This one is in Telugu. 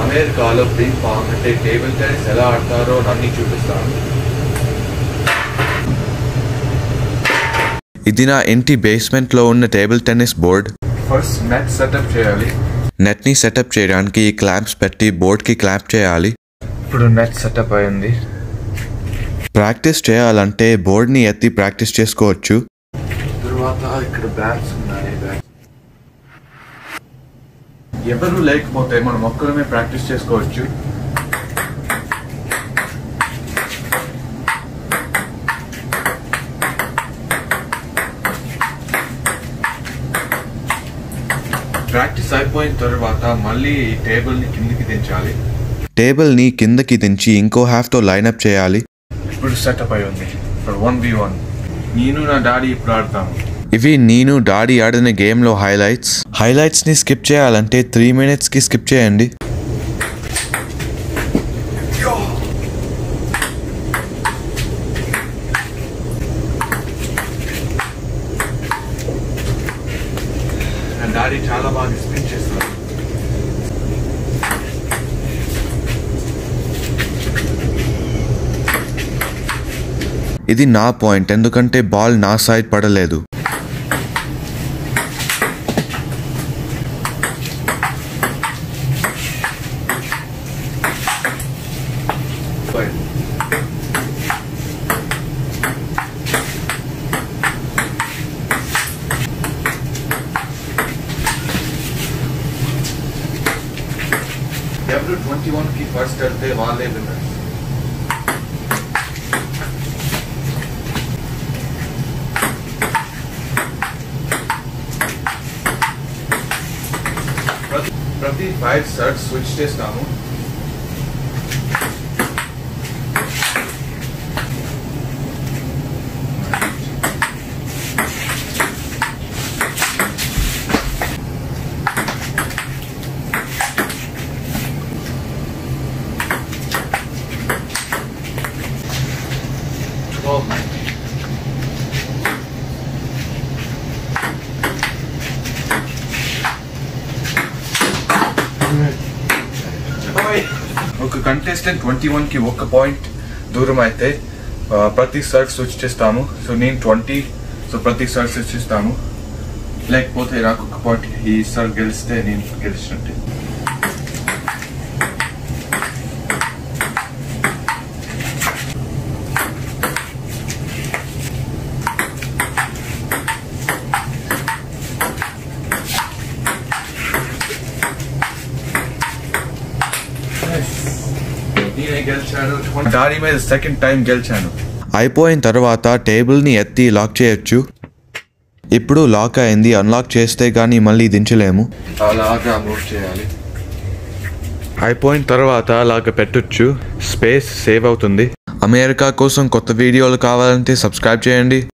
అమెరికాలో పింగ్ పాంగ్ అంటే టేబుల్ టెన్నిస్ ఎలా ఆడతారో అన్ని చూపిస్తాను. ఇది నా ఇంటి బేస్మెంట్లో ఉన్న table tennis board. First net setup చేయాలి. నెట్ని సెటప్ చేయడానికి ఈ క్లాంప్స్ పెట్టి బోర్డ్కి క్లాంప్ చేయాలి. ఇప్పుడు నెట్ సెటప్ అయింది. ప్రాక్టీస్ చేయాలంటే బోర్డ్ని ఎత్తి ప్రాక్టీస్ చేసుకోవచ్చు. తర్వాత ఇక్కడ బ్యాట్స్ ఉన్నాయి ఎవరు లేకపోతే మనం ఒక్కరమే ప్రాక్టీస్ చేసుకోవచ్చు. ప్రాక్టీస్ అయిపోయిన తర్వాత మళ్ళీ ఈ టేబుల్ని కిందికి దించాలి. టేబుల్ని కిందకి దించి ఇంకో హాఫ్తో లైనప్ చేయాలి. ఇప్పుడు సెటప్ అయి ఉంది. ఇప్పుడు వన్ బి వన్. నేను నా డాడీ ఇప్పుడు ఆడతాము. ఇవి నేను డాడీ ఆడిన గేమ్లో హైలైట్స్. హైలైట్స్ని స్కిప్ చేయాలంటే త్రీ మినిట్స్కి స్కిప్ చేయండి. నా డాడీ చాలా బాగా స్పిన్ చేస్తారు ఇది నా పాయింట్ ఎందుకంటే బాల్ నా సైడ్ పడలేదు. ఎవరు ట్వంటీ వన్కి ఫస్ట్ వెళ్తే వాళ్ళే విన్నర్స్ ప్రతి ప్రతి ఫైవ్ సర్ట్స్ స్విచ్ చేస్తాము ట్వెల్వ్ ఒక కంటెస్టెంట్ ట్వంటీ వన్కి ఒక పాయింట్ దూరం అయితే ప్రతి సర్వ్ స్విచ్ చేస్తాము. సో నేను ట్వంటీ సో ప్రతి సర్వ్ స్విచ్ చేస్తాము. లేకపోతే నాకు ఒక పాయింట్ ఈ సర్వ్ గెలిస్తే నేను గెలిచినట్టే. డాడీ మీద సెకండ్ టైం గెలిచాను. అయిపోయిన తర్వాత టేబుల్ని ఎత్తి లాక్ చేయొచ్చు. ఇప్పుడు లాక్ అయింది. అన్లాక్ చేస్తే కానీ మళ్ళీ దించలేము. అలాగా మూవ్ చేయాలి. అయిపోయిన తర్వాత అలాగ పెట్టొచ్చు. స్పేస్ సేవ్ అవుతుంది. అమెరికా కోసం కొత్త వీడియోలు కావాలంటే సబ్స్క్రైబ్ చేయండి.